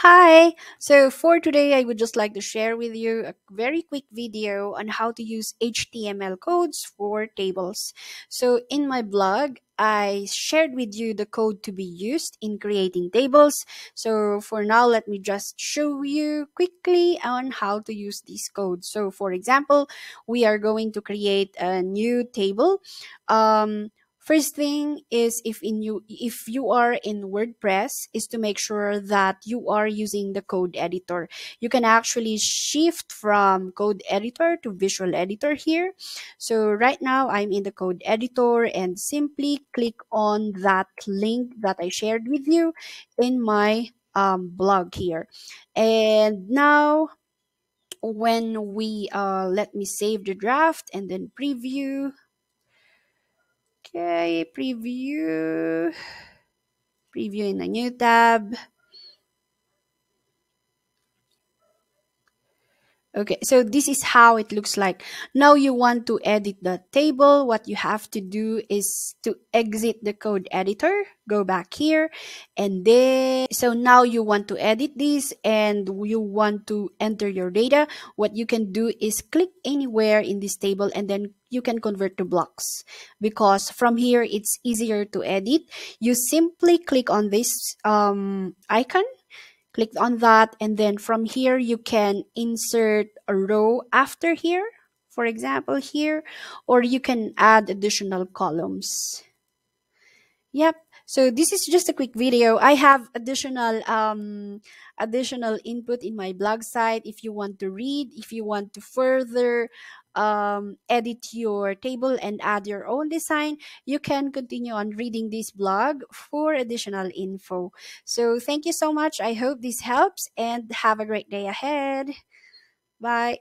Hi! So for today, I would just like to share with you a very quick video on how to use HTML codes for tables. So in my blog, I shared with you the code to be used in creating tables. So for now, let me just show you quickly on how to use this code. So for example, we are going to create a new table. Um, First thing is if in you if you are in WordPress is to make sure that you are using the code editor. You can actually shift from code editor to visual editor here. So right now I'm in the code editor and simply click on that link that I shared with you in my um, blog here. And now when we uh, let me save the draft and then preview Okay, preview. Preview in a new tab. Okay, so this is how it looks like. Now you want to edit the table. What you have to do is to exit the code editor, go back here, and then, so now you want to edit this and you want to enter your data. What you can do is click anywhere in this table and then you can convert to blocks because from here it's easier to edit. You simply click on this um, icon click on that and then from here you can insert a row after here for example here or you can add additional columns. Yep so this is just a quick video i have additional um additional input in my blog site if you want to read if you want to further um, edit your table and add your own design, you can continue on reading this blog for additional info. So thank you so much. I hope this helps and have a great day ahead. Bye.